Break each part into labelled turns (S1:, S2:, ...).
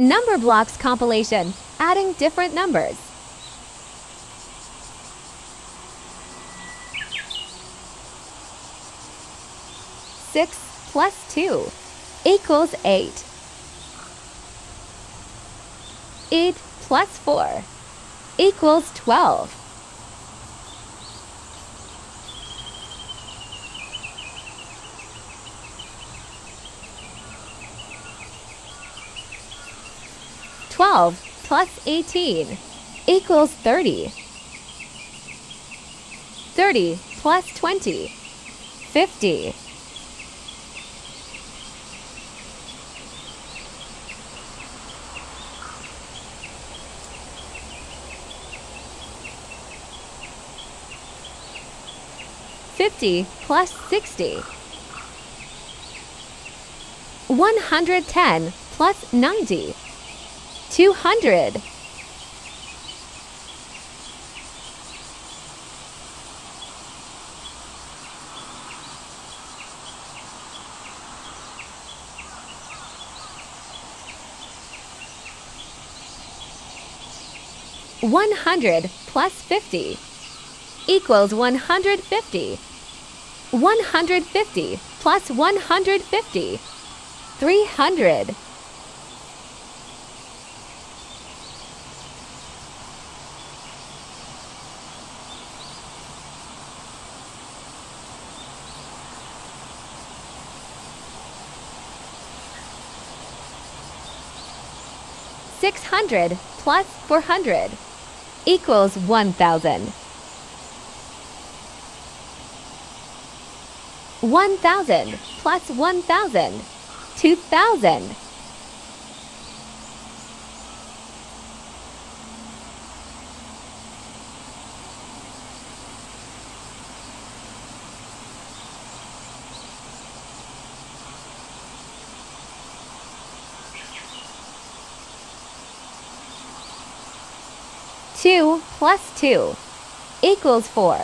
S1: Numberblocks compilation, adding different numbers. Six plus two equals eight. Eight plus four equals twelve. Twelve plus eighteen equals thirty. Thirty plus twenty, fifty. Fifty plus sixty. One hundred ten plus ninety. Two hundred. One hundred plus fifty equals one hundred fifty. One hundred fifty plus one hundred fifty. Three hundred. Six hundred plus four hundred equals one thousand. One thousand plus one thousand, two thousand. Two plus two equals four.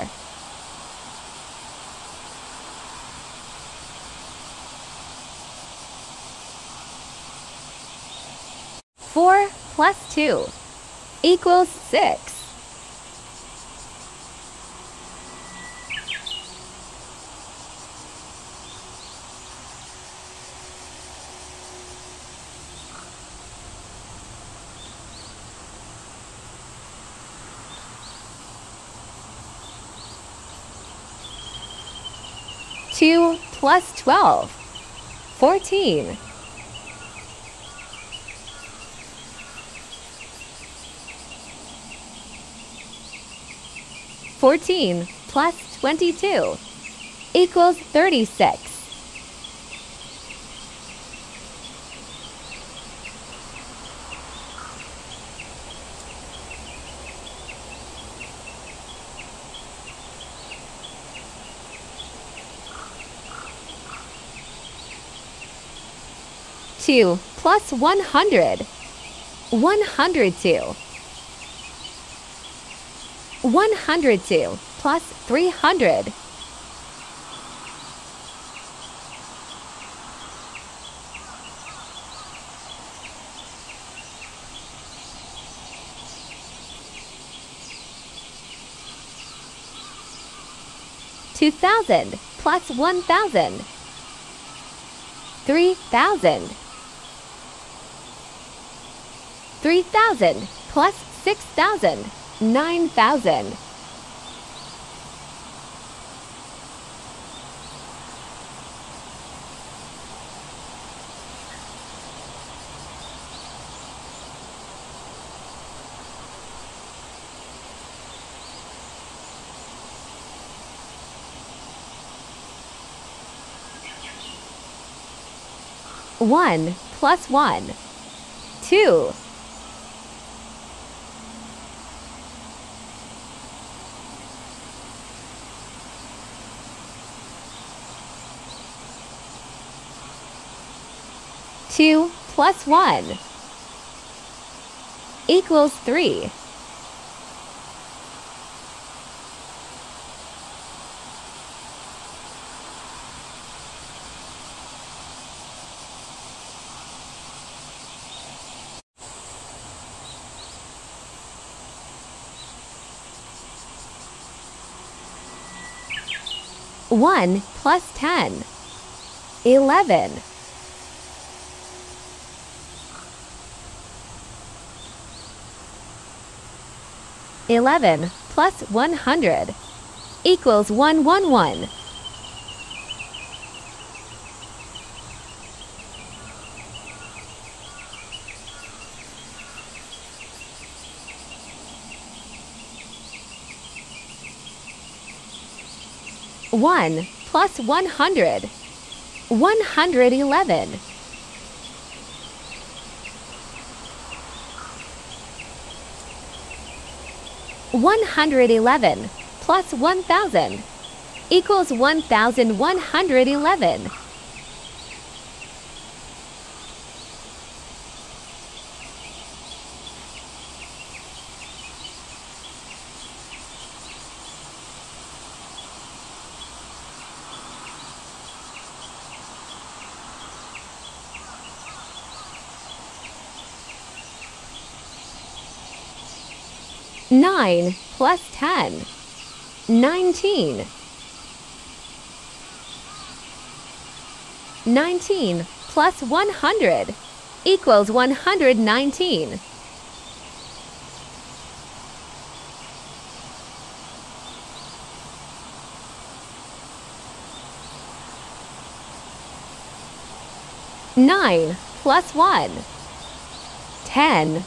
S1: Four plus two equals six. Two plus twelve, fourteen. Fourteen plus twenty-two equals thirty-six. Two plus one hundred, one hundred two. 102 plus 300. Two thousand plus one thousand. Three thousand. Three thousand plus six thousand. Nine thousand. One plus one. Two. 2 plus 1 equals 3. One plus ten, eleven. 11. Plus one hundred equals one one one. One plus one hundred. One hundred eleven. One hundred eleven plus one thousand equals one thousand one hundred eleven. Nine plus ten. Nineteen. Nineteen plus one hundred equals one hundred nineteen. Nine plus one. Ten.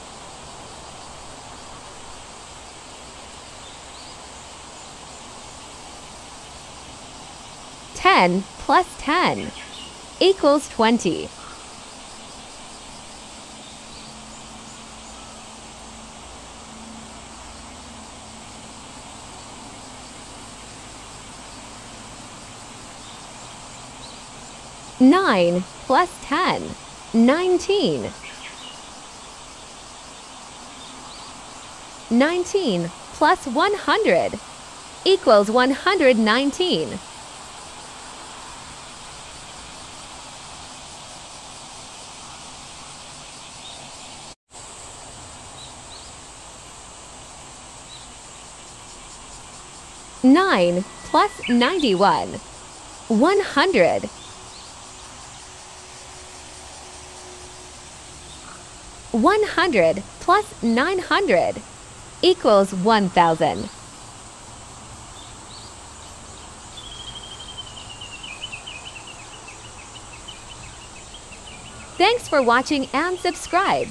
S1: Ten plus ten equals twenty. Nine plus ten. Nineteen. Nineteen plus one hundred equals one hundred nineteen. Nine plus ninety-one. One hundred. One hundred plus nine hundred equals one thousand. Thanks for watching and subscribe.